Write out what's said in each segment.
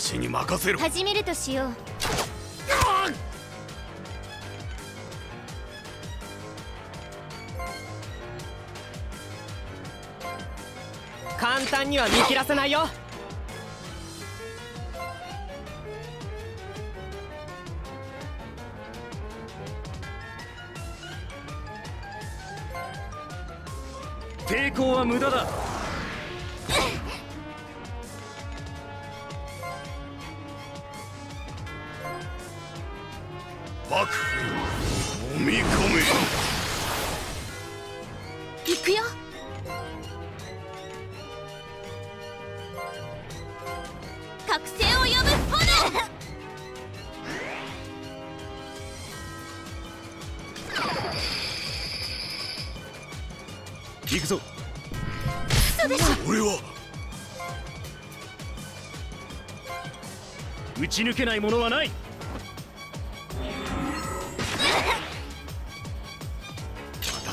私に任せろ。始めるとしよう。簡単には見切らせないよ。抵抗は無駄だ幕府飲み込め。行くよ。覚醒を呼ぶ炎。行くぞ。嘘でしょ。俺は。打ち抜けないものはない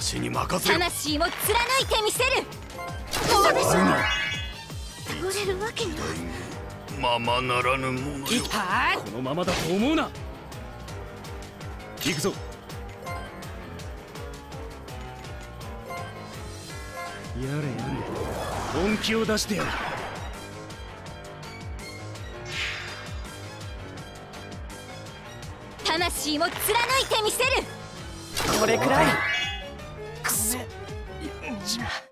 私に任せろ魂も貫いてみせる。嘘でしょ倒れるわけにはままならぬものよ。はこのままだと思うな。行くぞ。やれやれ。本気を出してやる。魂も貫いてみせる。これくらいくそ。じゃ